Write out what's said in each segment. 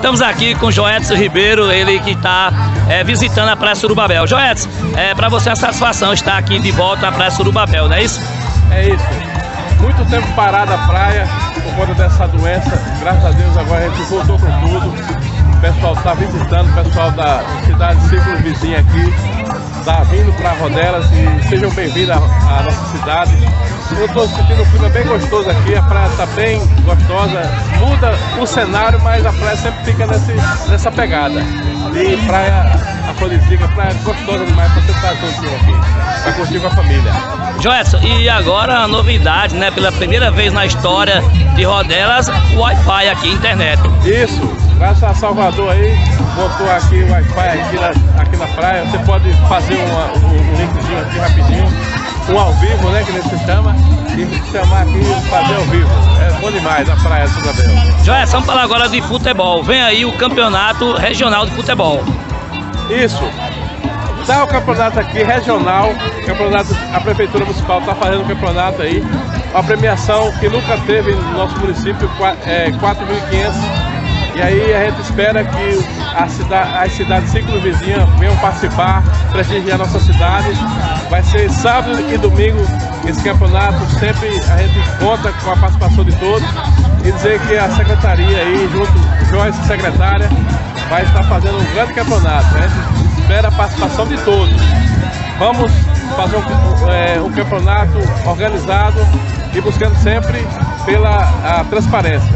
Estamos aqui com Joedson Ribeiro, ele que está é, visitando a Praia Surubabel. Joedson, é, para você uma satisfação estar aqui de volta à Praia Surubabel, não é isso? É isso. Muito tempo parada a praia por conta dessa doença. Graças a Deus agora a gente voltou com tudo. O pessoal está visitando, o pessoal da cidade círculo vizinha aqui está vindo para Rodelas e sejam bem-vindos à nossa cidade. Eu estou sentindo um clima bem gostoso aqui, a praia está bem gostosa, muda o cenário, mas a praia sempre fica nesse, nessa pegada. E praia afrodisíaca, praia gostosa demais para você estar juntinho aqui, para curtir com a família. Joedson, e agora a novidade, né? Pela primeira vez na história de Rodelas, o Wi-Fi aqui, internet. Isso, graças a Salvador aí, botou aqui o Wi-Fi aqui na, aqui na praia. Você pode fazer uma, um, um linkzinho aqui rapidinho um ao vivo, né, que ele se chama, e chamar aqui e fazer ao vivo. É bom demais a praia de Sudabel. Joé, vamos falar agora de futebol. Vem aí o campeonato regional de futebol. Isso. Tá o campeonato aqui regional, campeonato, a Prefeitura Municipal está fazendo um campeonato aí, uma premiação que nunca teve no nosso município, é, 4.500 e aí a gente espera que a cidade, as cidades ciclo vizinhas venham participar, prestigiar nossa cidade. Vai ser sábado e domingo esse campeonato, sempre a gente conta com a participação de todos e dizer que a secretaria aí, junto Joyce, secretária, vai estar fazendo um grande campeonato. A gente espera a participação de todos. Vamos fazer um, é, um campeonato organizado e buscando sempre pela transparência.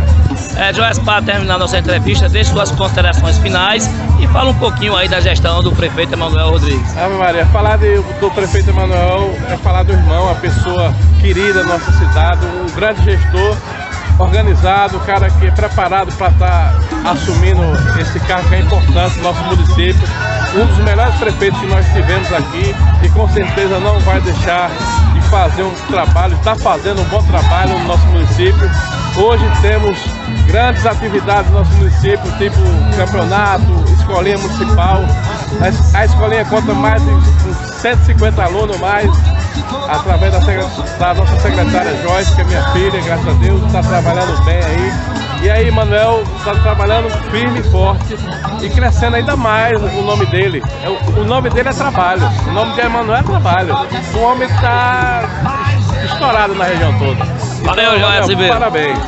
É, Joás, para terminar nossa entrevista, deixe suas considerações finais e fala um pouquinho aí da gestão do prefeito Emanuel Rodrigues. Ave Maria, falar de, do prefeito Emanuel é falar do irmão, a pessoa querida da nossa cidade, um grande gestor, organizado, cara que é preparado para estar tá assumindo esse cargo que é importante no nosso município. Um dos melhores prefeitos que nós tivemos aqui e com certeza não vai deixar de fazer um trabalho, está fazendo um bom trabalho no nosso município. Hoje temos grandes atividades no nosso município, tipo campeonato, escolinha municipal. A, escolinha conta mais de 150 alunos mais, através da, da, nossa secretária Joyce, que é minha filha, graças a Deus, está trabalhando bem aí. E aí, Manuel está trabalhando firme e forte e crescendo ainda mais o nome dele. É o, nome dele é trabalho. O nome de Emanuel é trabalho. O homem está estourado na região toda. Valeu, João Ribeiro. Parabéns.